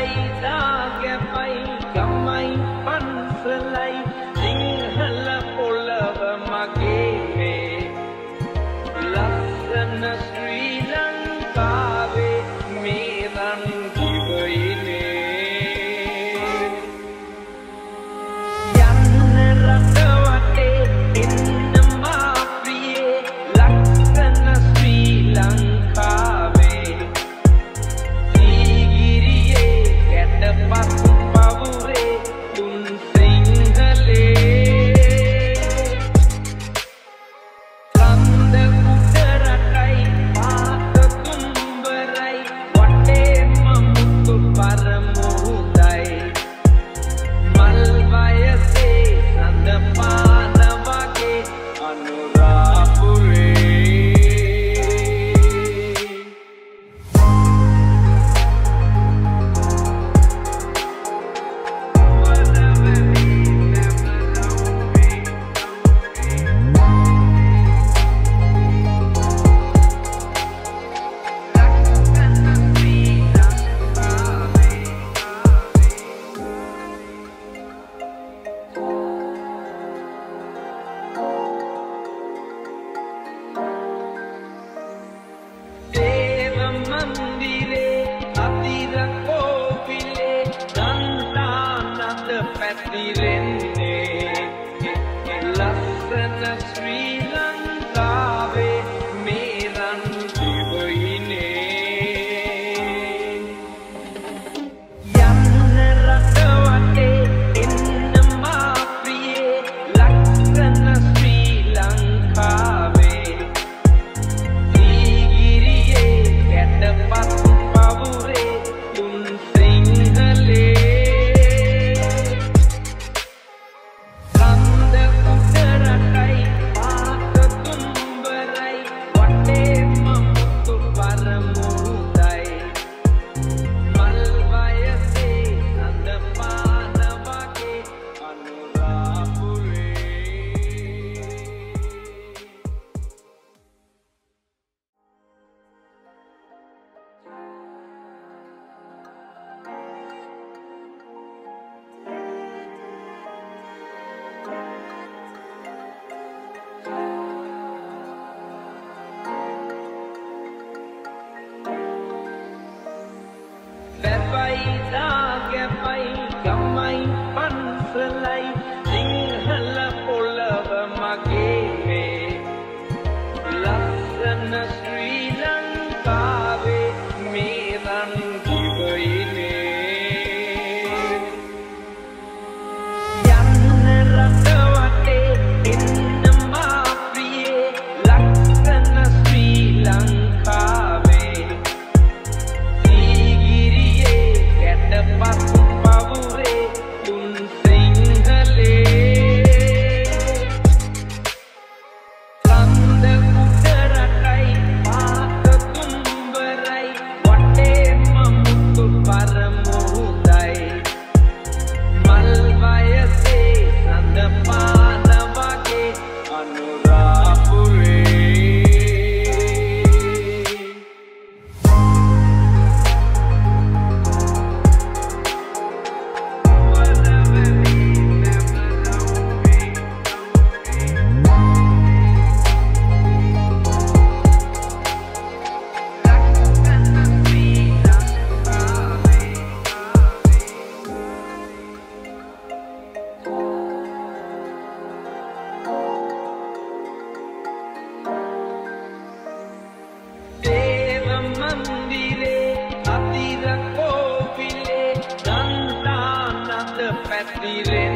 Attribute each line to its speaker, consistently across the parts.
Speaker 1: पैसा के पैसा feeling.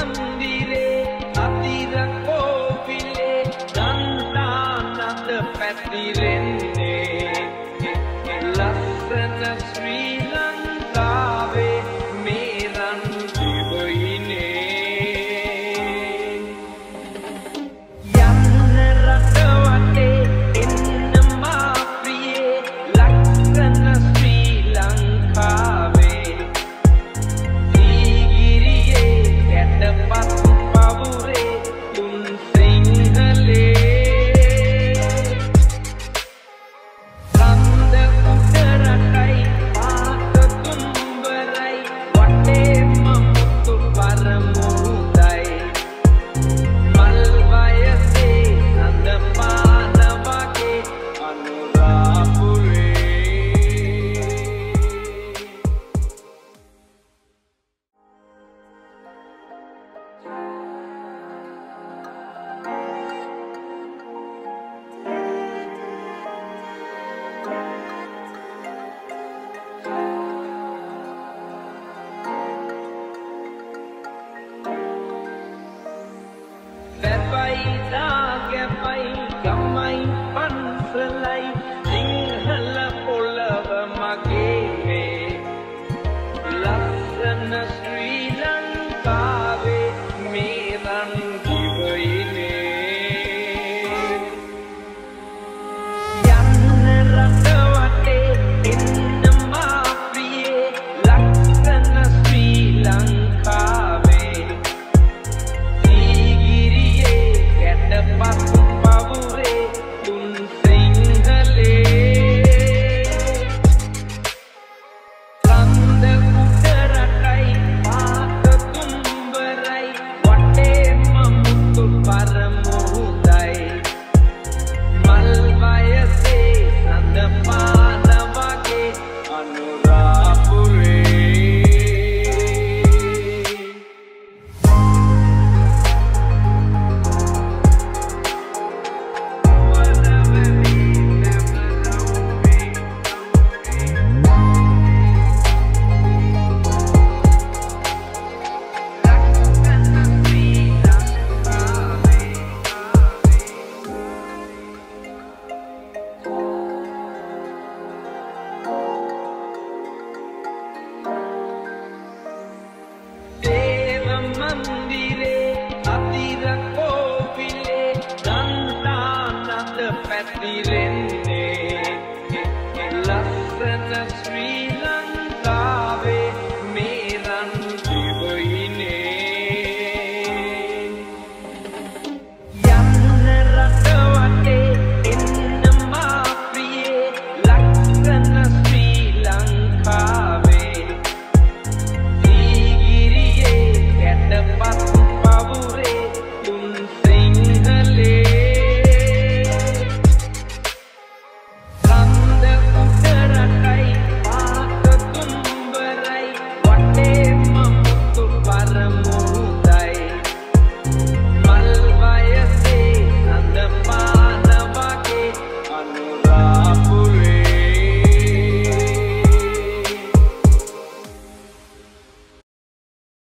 Speaker 1: Sunday. মন্দিরে